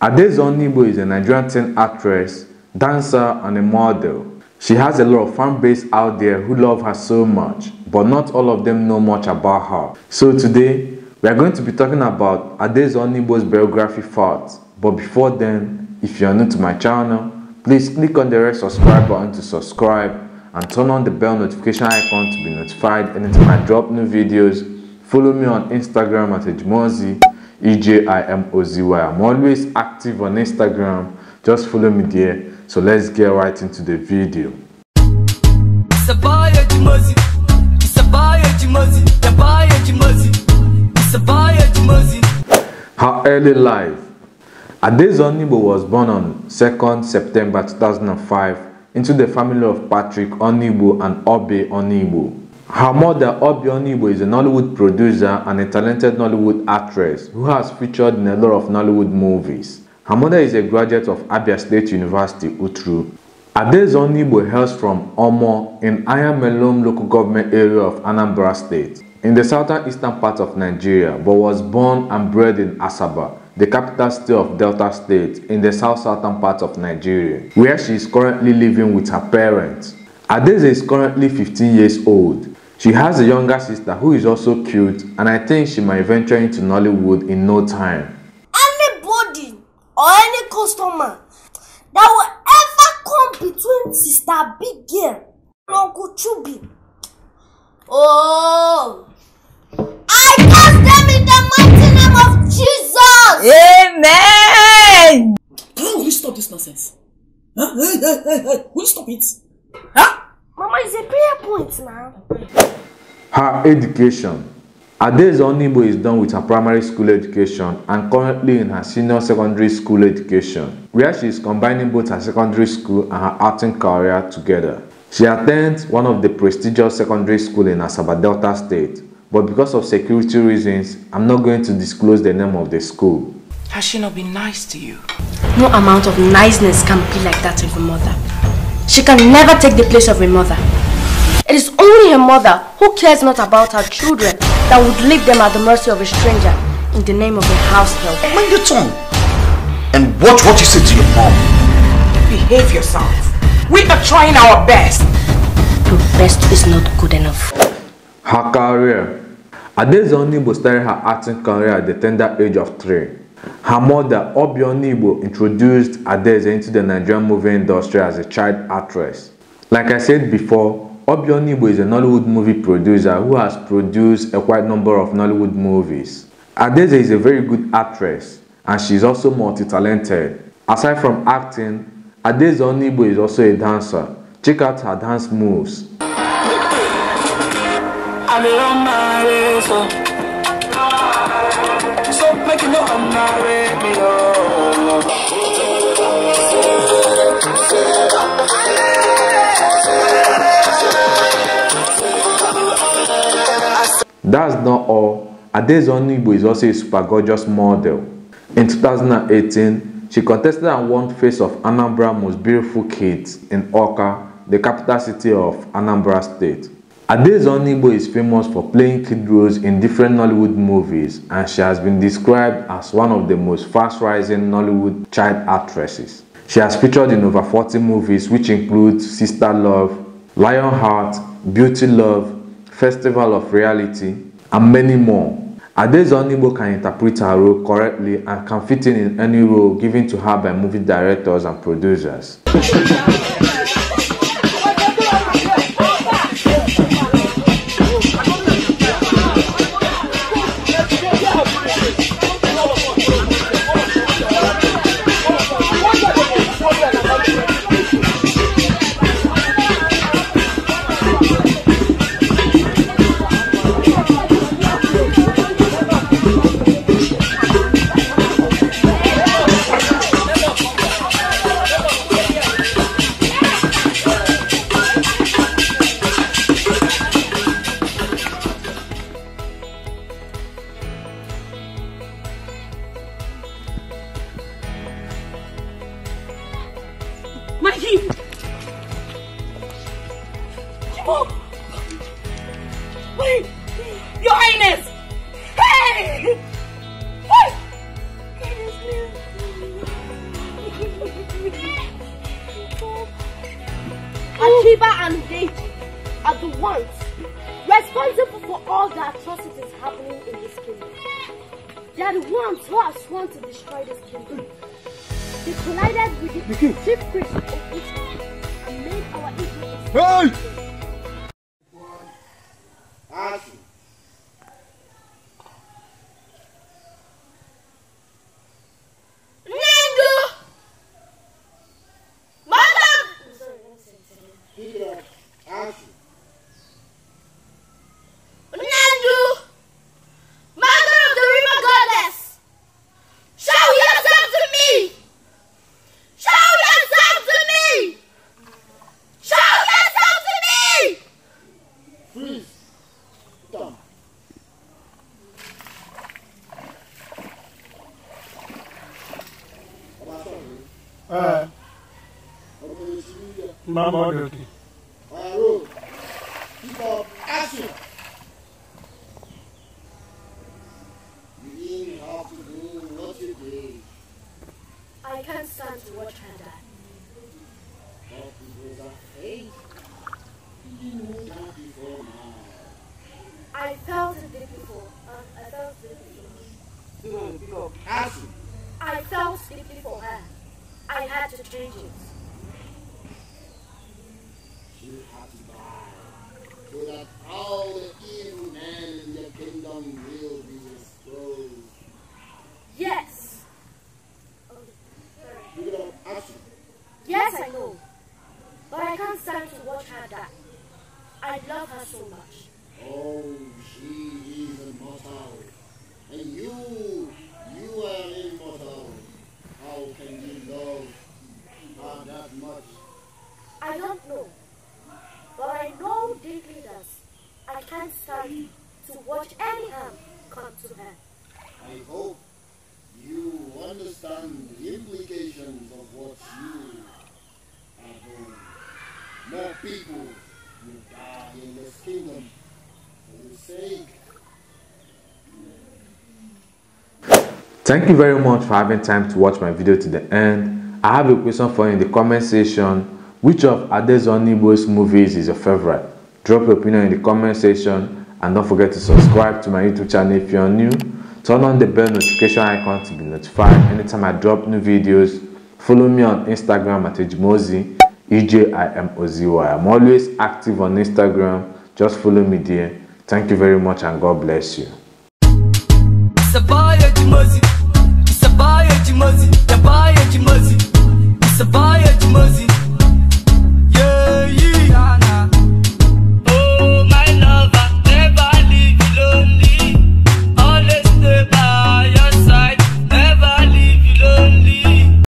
Adaeze Onuigbo is a Nigerian teen actress, dancer, and a model. She has a lot of fan base out there who love her so much, but not all of them know much about her. So today, we are going to be talking about Adaeze Onuigbo's biography first. But before then, if you are new to my channel, please click on the red subscribe button to subscribe and turn on the bell notification icon to be notified anytime I drop new videos. Follow me on Instagram at Ejimozy, E-J-I-M-O-Z-Y. I'm always active on Instagram. Just follow me there. So let's get right into the video. Her early life. Adaeze Onuigbo was born on 2nd September 2005 into the family of Patrick Onuigbo and Obe Onuigbo. Her mother, Obe Onigbo, is a Nollywood producer and a talented Nollywood actress who has featured in a lot of Nollywood movies. Her mother is a graduate of Abia State University, Utru. Adeze Onigbo hails from Omo in Ayamelom local government area of Anambra State in the southern eastern part of Nigeria but was born and bred in Asaba, the capital city of Delta State in the south-southern part of Nigeria, where she is currently living with her parents. Adeze is currently 15 years old. She has a younger sister who is also cute and I think she might venture into Nollywood in no time. anybody or any customer that will ever come between sister big girl and uncle Chubby. oh i cast them in the mighty name of jesus Amen. How will you stop this nonsense? Huh? Hey, hey, hey, hey. Will you stop it? Huh? mama is a prayer point now Her education. Adaeze Onuigbo is done with her primary school education and currently in her senior secondary school education, where she is combining both her secondary school and her acting career together. She attends one of the prestigious secondary schools in Asaba Delta State, but because of security reasons, I'm not going to disclose the name of the school. Has she not been nice to you? No amount of niceness can be like that of a mother. She can never take the place of a mother. It is only a mother who cares not about her children that would leave them at the mercy of a stranger in the name of a house help. Mind your tongue. And watch what you say to your mom. Behave yourself. We are trying our best. Your best is not good enough. Her career. Adaeze Onuigbo started her acting career at the tender age of three. Her mother, Obi Onuigbo, introduced Adaeze into the Nigerian movie industry as a child actress. Like I said before, Obi Onuigbo is a Nollywood movie producer who has produced a quite number of Nollywood movies. Adaeze is a very good actress and she is also multi-talented. Aside from acting, Adaeze Onuigbo is also a dancer. Check out her dance moves. That's not all. Adaeze Onuigbo is also a super gorgeous model. In 2018, she contested and won Face of Anambra Most Beautiful Kids in Awka, the capital city of Anambra State. Adaeze Onuigbo is famous for playing kid roles in different Nollywood movies and she has been described as one of the most fast-rising Nollywood child actresses. She has featured in over 40 movies which include Sister Love, Lionheart, Beauty Love, Festival of Reality, and many more. Adeze Onigbo can interpret her role correctly and can fit in in any role given to her by movie directors and producers. Ones responsible for all the atrocities happening in this kingdom. They are the ones who have sworn to destroy this kingdom. They collided with the chief priest of Israel and made our Israel. Hey! Action. Nando! Madam! Keep it up. Action. Nando! Mother of the river goddess! Show yourself to me! Show yourself to me! Show yourself to me! Freeze. Down. Ọba sọ̀rọ̀ Ee, ọkọ̀ yẹn ti rí yẹ. Mama ọ dị oke. Keep up. Action. You didn't have to do what you did. I can't stand to watch her die. But it fate. You knew that before now. I felt it before. Uh, I felt it before. Keep up. Action. I felt it for her. I had to change it. She had to die. So that all the evil men in the kingdom will be exposed. Yes. It up. Action. Yes, I know. But I can't stand to watch her die. I love her so much. Oh, she is immortal. And you, you are immortal. How can you love her that much? I don't know. But I know deeply that I can't stand to watch any harm come to her. I hope you understand the implications of what you are doing. More people will die in this kingdom for your sake. Thank you very much for having time to watch my video to the end. I have a question for you in the comment section. Which of Adaeze Onuigbo's movies is your favorite? Drop your opinion in the comment section and don't forget to subscribe to my YouTube channel if you're new. Turn on the bell notification icon to be notified anytime I drop new videos. Follow me on Instagram at Ejimozi, E-J-I-M-O-Z-Y. I'm always active on Instagram. Just follow me there. Thank you very much and God bless you. It's a boy, Jimozi. It's a boy, Jimozi.